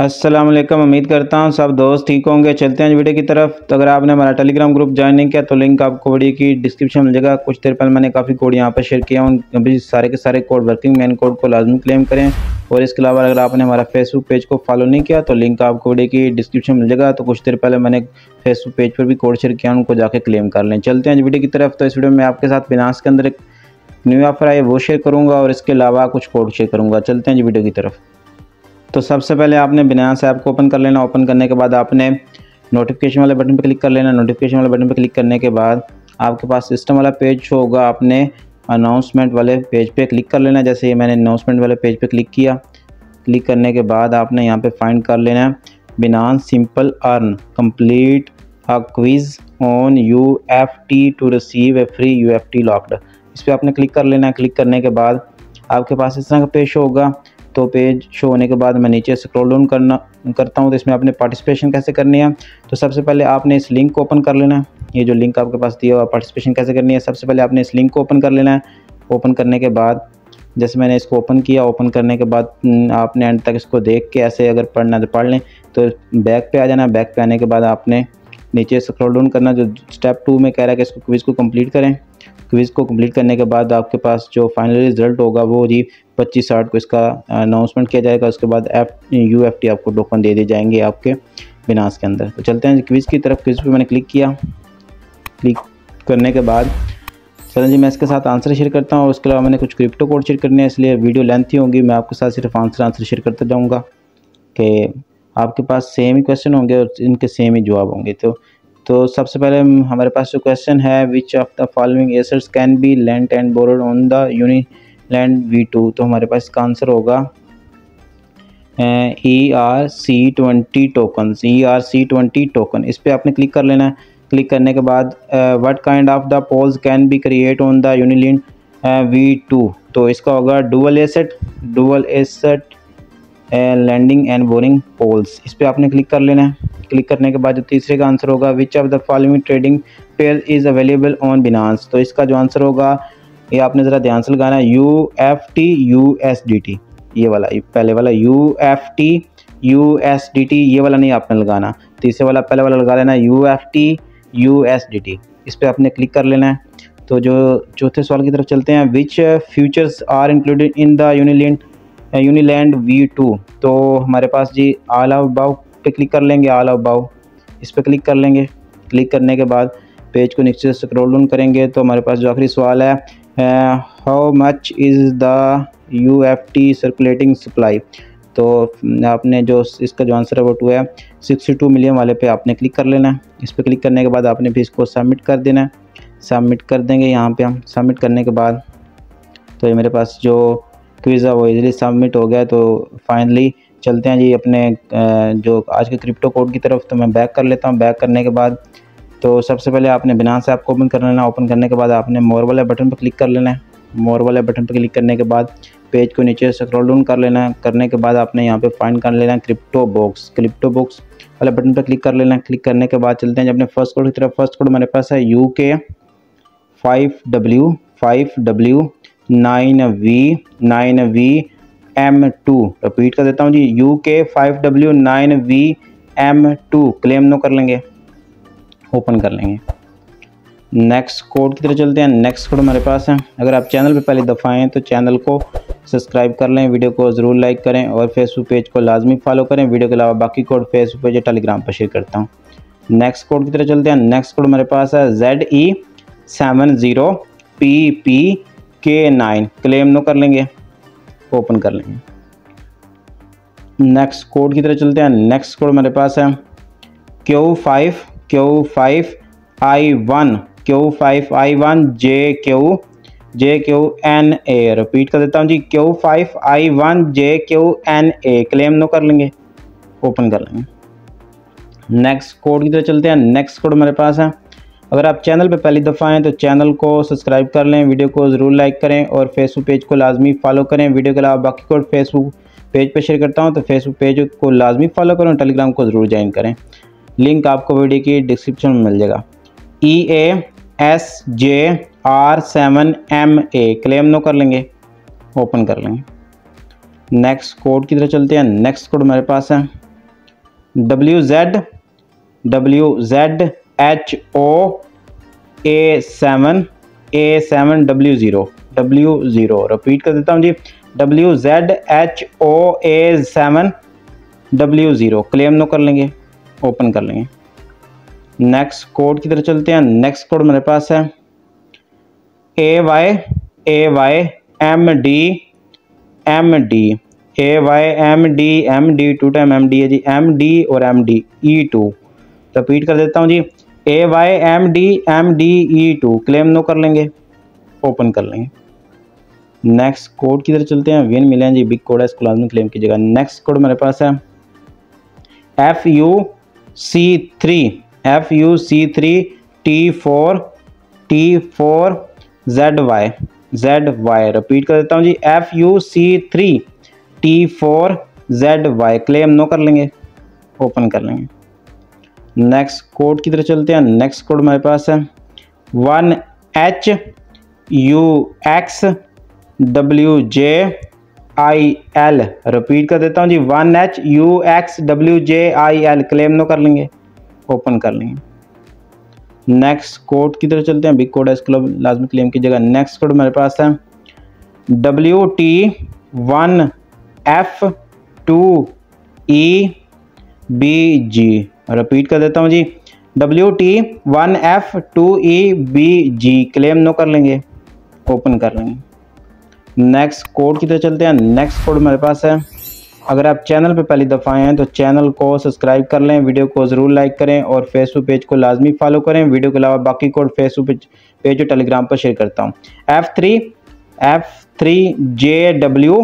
अस्सलाम वालेकुम उम्मीद करता हूँ सब दोस्त ठीक होंगे। चलते हैं वीडियो की तरफ़। तो अगर आपने हमारा टेलीग्राम ग्रुप ज्वाइन नहीं किया तो लिंक आपको वीडियो की डिस्क्रिप्शन मिल जाएगा। कुछ देर पहले मैंने काफ़ी कोड यहाँ पर शेयर किया उन अभी सारे के सारे कोड वर्किंग मैन कोड को लाजमी क्लेम करें। और इसके अलावा अगर आपने हमारा फेसबुक पेज को फॉलो नहीं किया तो लिंक आपको वीडियो की डिस्क्रिप्शन मिल जाएगा। तो कुछ देर पहले मैंने फेसबुक पेज पर भी कोड शेयर किया, उनको जाकर क्लेम कर लें। चलते हैं वीडियो की तरफ़। तो इस वीडियो में आपके साथ बिनास के अंदर एक न्यू ऑफ़र आए वो शेयर करूँगा और इसके अलावा कुछ कोड शेयर करूँगा। चलते हैं जी वीडियो की तरफ़। तो सबसे पहले आपने बिनास ऐप को ओपन कर लेना। ओपन करने के बाद आपने नोटिफिकेशन वाले बटन पर क्लिक कर लेना। नोटिफिकेशन वाले बटन पर क्लिक करने के बाद आपके पास सिस्टम वाला पेज होगा। आपने अनाउंसमेंट वाले पेज पे क्लिक कर लेना। जैसे ये मैंने अनाउंसमेंट वाले पेज पे क्लिक किया। क्लिक करने के बाद आपने यहाँ पे फाइंड कर लेना है Binance simple earn complete a quiz on U F T to receive a free U F T locked इस पर आपने क्लिक कर लेना। है क्लिक करने के बाद आपके पास इस तरह का पेज होगा। तो पेज शो होने के बाद मैं नीचे स्क्रॉल डाउन करना करता हूँ तो इसमें आपने पार्टिसिपेशन कैसे करनी है? तो सबसे पहले आपने इस लिंक को ओपन कर लेना है। ये जो लिंक आपके पास दिया हुआ पार्टिसिपेशन कैसे करनी है? सबसे पहले आपने इस लिंक को ओपन कर लेना है। ओपन करने के बाद जैसे मैंने इसको ओपन किया ओपन करने के बाद हम्म, आपने एंड तक इसको देख के ऐसे अगर पढ़ना है तो पढ़ लें। तो बैक पे आ जाना बैक पे आने के बाद आपने नीचे स्क्रॉल डाउन करना जो स्टेप टू में कह रहा है कि इसको क्विज़ को कंप्लीट करें। क्विज़ को कंप्लीट करने के बाद आपके पास जो फाइनल रिज़ल्ट होगा वो जी पच्चीस साठ को इसका अनाउंसमेंट किया जाएगा। उसके बाद एफ़ यू एफ़ टी आपको टोकन दे दिए जाएँगे आपके बिनास के अंदर। तो चलते हैं क्विज़ की तरफ़। क्विज़ पे मैंने क्लिक किया। क्लिक करने के बाद चलो जी, मैं इसके साथ आंसर शेयर करता हूँ। उसके अलावा मैंने कुछ क्रिप्टो कोड शेयर करने हैं, इसलिए वीडियो लेंथी होगी। मैं आपके साथ सिर्फ़ आंसर आंसर शेयर करता जाऊँगा कि आपके पास सेम ही क्वेश्चन होंगे और इनके सेम ही जवाब होंगे। तो तो सबसे पहले हमारे पास जो क्वेश्चन है which of the following assets can be lent and borrowed on the Unilend V two तो हमारे पास इसका आंसर होगा E R C twenty token E R C twenty token इस पर आपने क्लिक कर लेना है। क्लिक करने के बाद what kind of the pools can be create on the Unilend V two तो इसका होगा dual asset dual asset lending and borrowing pools इस पर आपने क्लिक कर लेना है। क्लिक करने के बाद जो तीसरे का आंसर होगा which of the following trading pair is available on Binance तो इसका जो आंसर होगा ये आपने ज़रा ध्यान से लगाना है U F T U S D T ये वाला पहले वाला U F T U S D T ये वाला नहीं आपने लगाना। तीसरे वाला पहले वाला लगा लेना U F T U S D T इस पर आपने क्लिक कर लेना है। तो जो चौथे सवाल की तरफ़ चलते हैं which futures are included in the Unilend Unilend V two तो हमारे पास जी आल अबाउ पे क्लिक कर लेंगे, आल अबाउ इस पर क्लिक कर लेंगे। क्लिक करने के बाद पेज को नीचे स्क्रॉल डाउन करेंगे तो हमारे पास जो आखिरी सवाल है how much is the U F T circulating supply तो आपने जो इसका जो आंसर है वो टू है। सिक्सटी टू मिलियन वाले पे आपने क्लिक कर लेना है। इस पर क्लिक करने के बाद आपने भी इसको सबमिट कर देना है। सबमिट कर देंगे, यहाँ पे हम सबमिट करने के बाद। तो ये मेरे पास जो क्विज़ है, वो इजीली सबमिट हो गया तो फाइनली चलते हैं जी अपने जो आज के क्रिप्टो कोड की तरफ़। तो मैं बैक कर लेता हूँ। बैक करने के बाद तो सबसे पहले आपने बिनास ऐप को ओपन कर लेना ओपन करने के बाद आपने मोर वाले बटन पर क्लिक कर लेना है। मोर वाले बटन पर क्लिक करने के बाद पेज को नीचे स्क्रॉल डाउन कर लेना है। करने के बाद आपने यहाँ पे फाइंड कर लेना है क्रिप्टो बॉक्स क्रिप्टो बॉक्स वाले बटन पर क्लिक कर लेना है। क्लिक करने के बाद चलते हैं जब अपने फ़र्स्ट कोड की तरफ़। फ़र्स्ट कोड मेरे पास है U K five W five W nine V nine V M two repeat कर देता हूँ जी U K five W nine V M two claim no कर लेंगे। ओपन कर लेंगे। नेक्स्ट कोड की तरह चलते हैं। नेक्स्ट कोड हमारे पास है। अगर आप चैनल पर पहली दफ़ा आएँ तो चैनल को सब्सक्राइब कर लें, वीडियो को ज़रूर लाइक करें और फेसबुक पेज को लाजमी फॉलो करें। वीडियो के अलावा बाकी कोड फेसबुक पेज या टेलीग्राम पर शेयर करता हूँ। नेक्स्ट कोड की तरह चलते हैं। नेक्स्ट कोड हमारे पास है Z E seven zero P P K nine claim no कर लेंगे, ओपन कर लेंगे। नेक्स्ट कोड की तरह चलते हैं। नेक्स्ट कोड मेरे पास है Q five Q five I one Q five I one J Q J Q N A repeat कर देता हूँ जी Q five I one J Q N A claim no कर लेंगे ओपन कर लेंगे। नेक्स्ट कोड की तरह चलते हैं नेक्स्ट कोड मेरे पास है। अगर आप चैनल पे पहली दफ़ा आएँ तो चैनल को सब्सक्राइब कर लें वीडियो को ज़रूर लाइक करें और फेसबुक पेज को लाजमी फॉलो करें। वीडियो के अलावा बाकी कोड फेसबुक पेज पे शेयर करता हूँ तो फेसबुक पेज को लाजमी फॉलो करें टेलीग्राम को ज़रूर ज्वाइन करें। लिंक आपको वीडियो की डिस्क्रिप्शन में मिल जाएगा। E A S J R seven M A claim no कर लेंगे ओपन कर लेंगे। नेक्स्ट कोड की तरह चलते हैं। नेक्स्ट कोड मेरे पास है। W Z W Z H O A seven A seven W zero W zero repeat कर देता हूँ जी। W Z H O A seven W zero claim no कर लेंगे। ओपन कर लेंगे। नेक्स्ट कोड की तरह चलते हैं। नेक्स्ट कोड मेरे पास है। A Y A Y M D M D A Y M D M D two time M D है जी। एम डी और M D E two repeat कर देता हूँ जी। A Y M D M D E two claim no कर लेंगे। Open कर लेंगे। नेक्स्ट कोड की तरह चलते हैं। विन मिले हैं जी। बिग कोड है। इसको लाजमी क्लेम कीजिएगा। नेक्स्ट कोड मेरे पास है। F U C three F U C three T four T four Z Y Z Y repeat कर देता हूँ जी F U C three T four Z Y claim no कर लेंगे ओपन कर लेंगे। नेक्स्ट कोड की तरह चलते हैं। नेक्स्ट कोड हमारे पास है। One H U X W J I L repeat कर देता हूँ जी. One H U X W J I L claim no कर लेंगे. ओपन कर लेंगे. नेक्स्ट कोड की तरफ़ चलते हैं. बिग कोड है इसको लाजमी क्लेम कीजिएगा नेक्स्ट कोड मेरे पास है. W T one F two E B G repeat कर देता हूँ जी. W T one F two E B G claim no कर लेंगे. ओपन कर लेंगे. नेक्स्ट कोड की तरह चलते हैं। नेक्स्ट कोड मेरे पास है। अगर आप चैनल पे पहली दफ़ा आए हैं तो चैनल को सब्सक्राइब कर लें वीडियो को ज़रूर लाइक करें और फेसबुक पेज को लाजमी फॉलो करें। वीडियो के अलावा बाकी कोड फेसबुक पेज और टेलीग्राम पर शेयर करता हूँ। F three F three J W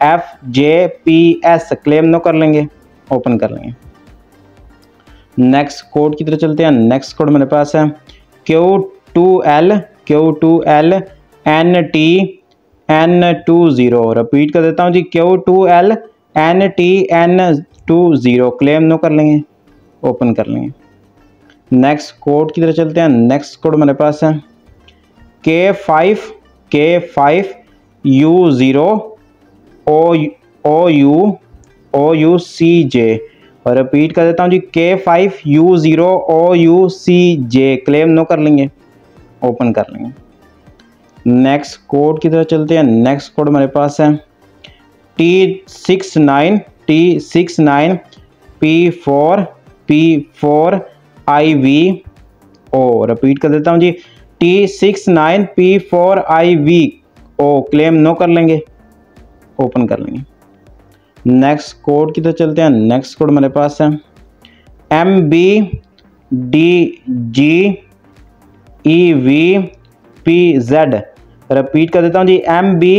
F J P S claim no कर लेंगे ओपन कर लेंगे। नेक्स्ट कोड की तरफ़ चलते हैं। नेक्स्ट कोड मेरे पास है। Q two L Q two L N T N two zero repeat कर देता हूँ जी Q two L N T N two zero claim no कर लेंगे ओपन कर लेंगे। नेक्स्ट कोड की तरह चलते हैं। नेक्स्ट कोड मेरे पास है। K five K five U zero O O U O U C J और रिपीट कर देता हूँ जी K five U zero O U C J claim no कर लेंगे ओपन कर लेंगे। नेक्स्ट कोड की तरह चलते हैं। नेक्स्ट कोड हमारे पास है T six nine T six nine P four P four I V O repeat कर देता हूँ जी। T six nine P four I V O claim no कर लेंगे। ओपन कर लेंगे। नेक्स्ट कोड की तरह चलते हैं। नेक्स्ट कोड मेरे पास है M B D G E V P Z repeat कर देता हूँ जी M B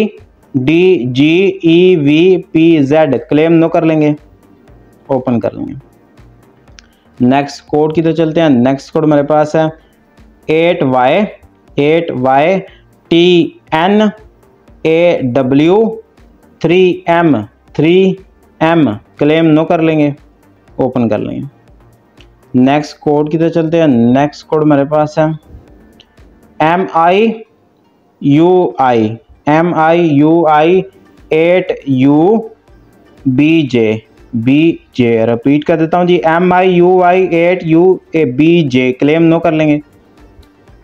D G E V P Z claim no कर लेंगे ओपन कर लेंगे। नेक्स्ट कोड की तरफ़ चलते हैं नेक्स्ट कोड मेरे पास है eight Y eight Y T N A W three M three M claim no कर लेंगे ओपन कर लेंगे। नेक्स्ट कोड की तरह चलते हैं नेक्स्ट कोड मेरे पास है M I U I, M I U I eight U B J B J. Repeat कर देता हूँ जी, M I U I eight U A, B J. Claim no कर लेंगे,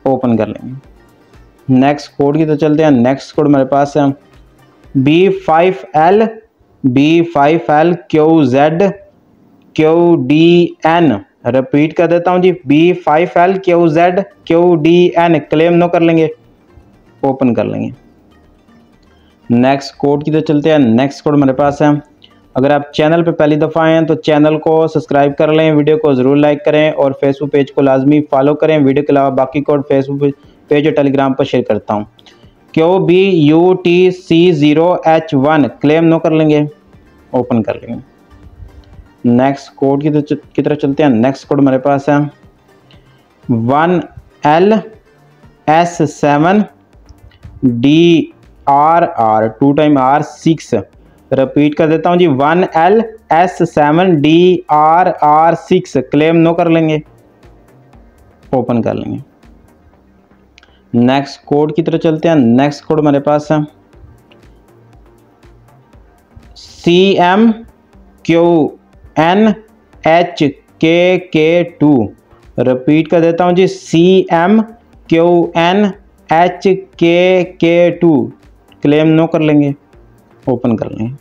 ओपन कर लेंगे। नेक्स्ट कोड की तो चलते हैं, नेक्स्ट कोड मेरे पास है। B five L, B five L Q Z, Q D N. Repeat कर देता हूँ जी, B five L Q Z, Q D N. Claim no कर लेंगे। ओपन कर लेंगे। नेक्स्ट कोड की तो चलते हैं। नेक्स्ट कोड मेरे पास है। अगर आप चैनल पे पहली दफ़ा आए हैं तो चैनल को सब्सक्राइब कर लें वीडियो को ज़रूर लाइक करें और फेसबुक पेज को लाजमी फॉलो करें। वीडियो के अलावा बाकी कोड फेसबुक पेज और टेलीग्राम पर शेयर करता हूँ। क्यों? B U T C zero H one claim no कर लेंगे। ओपन कर लेंगे। नेक्स्ट कोड की तो की तरफ़ चलते हैं। नेक्स्ट कोड मेरे पास है। One L S seven D R R two time R six repeat कर देता हूँ जी one L S seven D R R six claim no कर लेंगे। ओपन कर लेंगे। नेक्स्ट कोड की तरफ़ चलते हैं। नेक्स्ट कोड मेरे पास है। C M Q N H K K two repeat कर देता हूँ जी C M Q N H K K two claim no कर लेंगे। ओपन कर लेंगे।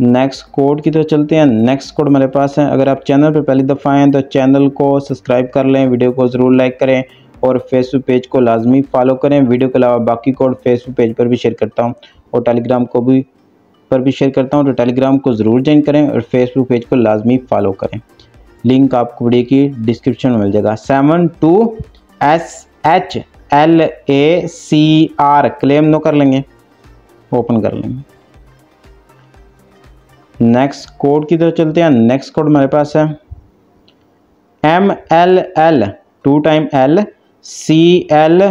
नेक्स्ट कोड की तो चलते हैं। नेक्स्ट कोड मेरे पास है। अगर आप चैनल पर पहली दफ़ा आएँ तो चैनल को सब्सक्राइब कर लें वीडियो को ज़रूर लाइक करें और फेसबुक पेज को लाजमी फॉलो करें। वीडियो के अलावा बाकी कोड फेसबुक पेज पर भी शेयर करता हूँ और टेलीग्राम को भी, पर भी शेयर करता हूँ तो टेलीग्राम को ज़रूर ज्वाइन करें और फेसबुक पेज को लाजमी फॉलो करें। लिंक आपको वीडियो की डिस्क्रिप्शन में मिल जाएगा। Seven two S H L A C R claim no कर लेंगे ओपन कर लेंगे। नेक्स्ट कोड की तरफ़ चलते हैं। नेक्स्ट कोड हमारे पास है। M L L two time L C L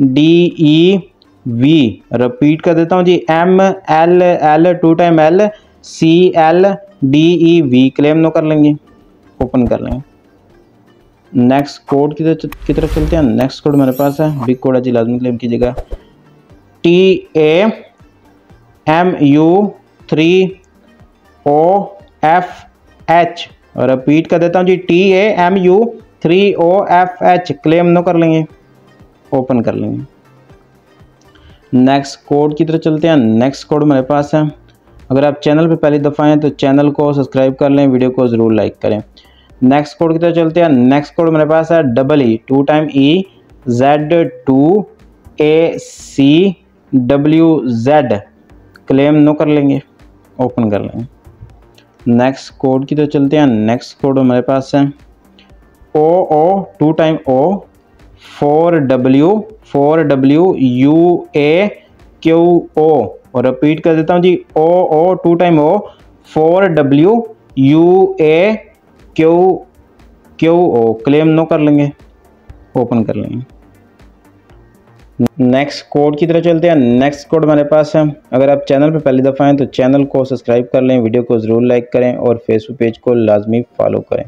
D E V repeat कर देता हूँ जी। M L L two time L C L D E V claim no कर लेंगे ओपन कर लेंगे। नेक्स्ट कोड की तरफ़ की तरफ़ चलते हैं। नेक्स्ट कोड मेरे पास है। बिग कोड है जी, लाजमी क्लेम कीजिएगा। T A M U three O F H repeat कर देता हूँ जी T A M U three O F H claim no कर लेंगे। ओपन कर लेंगे। नेक्स्ट कोड की तरफ़ चलते हैं। नेक्स्ट कोड मेरे पास है। अगर आप चैनल पे पहली दफ़ा हैं तो चैनल को सब्सक्राइब कर लें। वीडियो को ज़रूर लाइक करें। नेक्स्ट कोड की तरफ़ चलते हैं। नेक्स्ट कोड मेरे पास है double E two time E Z two A C W Z claim no कर लेंगे ओपन कर लेंगे। नेक्स्ट कोड की तरफ़ चलते हैं। नेक्स्ट कोड हमारे पास है O O two time O four W four W U A Q O और रिपीट कर देता हूँ जी O O two time O four W U A Q Q, O claim no कर लेंगे ओपन कर लेंगे। नेक्स्ट कोड की तरह चलते हैं। नेक्स्ट कोड हमारे पास है। अगर आप चैनल पर पहली दफ़ा हैं तो चैनल को सब्सक्राइब कर लें वीडियो को ज़रूर लाइक करें और फेसबुक पेज को लाजमी फॉलो करें।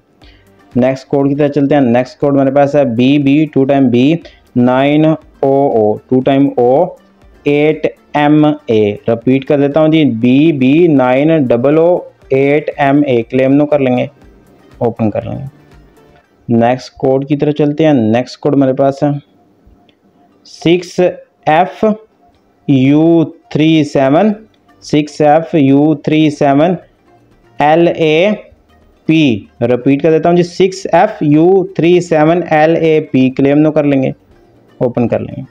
नेक्स्ट कोड की तरह चलते हैं। नेक्स्ट कोड मेरे पास है B B two time B nine O O two time O eight M A repeat कर देता हूँ जी। B B nine double O eight M A claim no कर लेंगे। ओपन कर लेंगे। नेक्स्ट कोड की तरह चलते हैं। नेक्स्ट कोड मेरे पास है। Six F U three seven, six F U three seven, L A P. Repeat कर देता हूँ जी। Six F U three seven, L A P. Claim no कर लेंगे। ओपन कर लेंगे।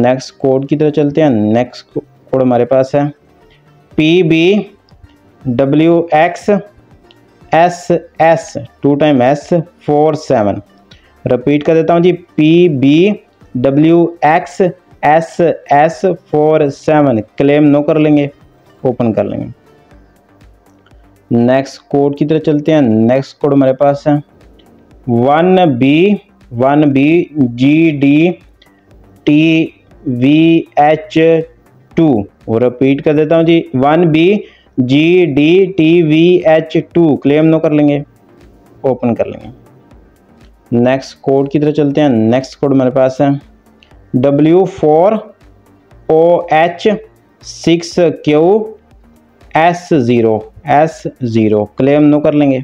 नेक्स्ट कोड की तरह चलते हैं। नेक्स्ट कोड हमारे पास है। P B W X S S two time S four seven repeat कर देता हूँ जी P B W X S S four seven claim no कर लेंगे ओपन कर लेंगे. नेक्स्ट कोड की तरह चलते हैं. नेक्स्ट कोड हमारे पास है. One B one B G D T V H two repeat कर देता हूँ जी. One B G D T V H two claim no कर लेंगे ओपन कर लेंगे नेक्स्ट कोड की तरह चलते हैं नेक्स्ट कोड मेरे पास है W four O H six Q S zero S zero claim no कर लेंगे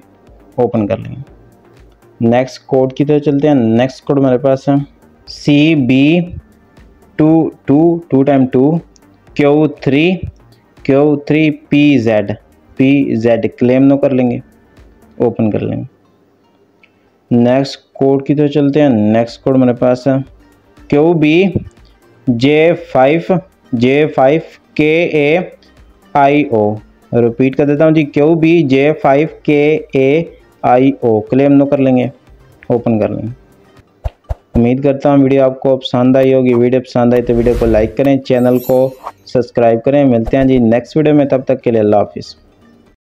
ओपन कर लेंगे नेक्स्ट कोड की तरह चलते हैं नेक्स्ट कोड मेरे पास है C B two two two time two Q three Q? Three P Z P Z claim no कर लेंगे। ओपन कर लेंगे। नेक्स्ट कोड की तरह चलते हैं। नेक्स्ट कोड मेरे पास है। Q B J five J five K A I O repeat कर देता हूँ जी। Q B J five K A I O claim no कर लेंगे। ओपन कर लेंगे। उम्मीद करता हूँ वीडियो आपको पसंद आई होगी। वीडियो पसंद आई तो वीडियो को लाइक करें। चैनल को सब्सक्राइब करें। मिलते हैं जी नेक्स्ट वीडियो में तब तक के लिए अल्लाह हाफिज़।